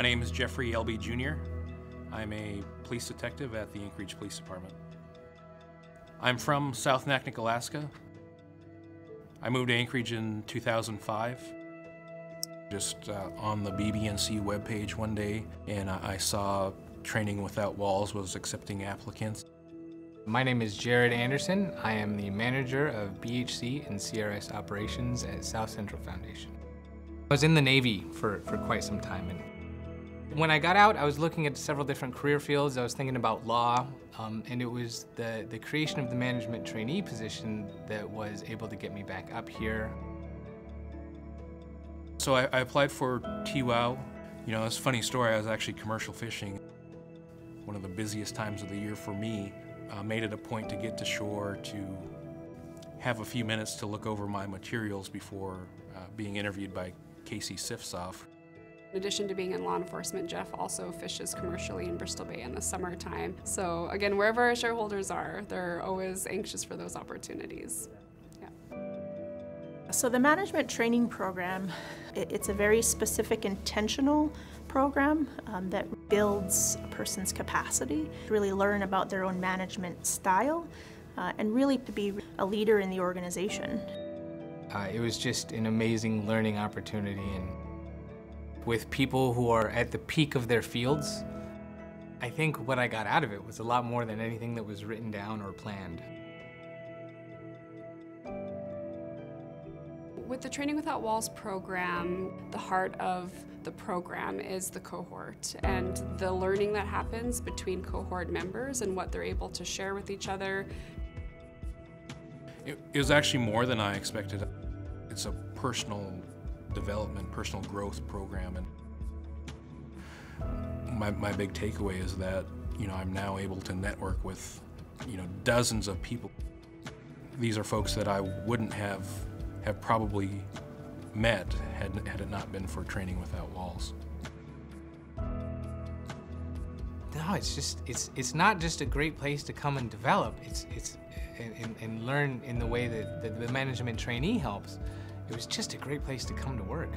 My name is Jeffrey Elby Jr. I'm a police detective at the Anchorage Police Department. I'm from South Naknek, Alaska. I moved to Anchorage in 2005. Just uh, on the BBNC webpage one day, and I, saw Training Without Walls was accepting applicants. My name is Jared Anderson. I am the manager of BHC and CRS operations at South Central Foundation. I was in the Navy for, for quite some time. And when I got out, I was looking at several different career fields. I was thinking about law, um, and it was the, the creation of the management trainee position that was able to get me back up here. So I, I applied for TWOW. You know, it's a funny story. I was actually commercial fishing. One of the busiest times of the year for me. Uh, made it a point to get to shore to have a few minutes to look over my materials before uh, being interviewed by Casey Sifsoff. In addition to being in law enforcement, Jeff also fishes commercially in Bristol Bay in the summertime. So again, wherever our shareholders are, they're always anxious for those opportunities. So the management training program, it's a very specific, intentional program um, that builds a person's capacity to really learn about their own management style uh, and really to be a leader in the organization. Uh, it was just an amazing learning opportunity and with people who are at the peak of their fields, I think what I got out of it was a lot more than anything that was written down or planned. With the Training Without Walls program, the heart of the program is the cohort and the learning that happens between cohort members and what they're able to share with each other. It, it was actually more than I expected. It's a personal development, personal growth program. And my, my big takeaway is that, you know, I'm now able to network with, you know, dozens of people. These are folks that I wouldn't have have probably met had, had it not been for Training Without Walls. No, it's just, it's, it's not just a great place to come and develop, it's, it's, and, and learn in the way that, that the management trainee helps. It was just a great place to come to work.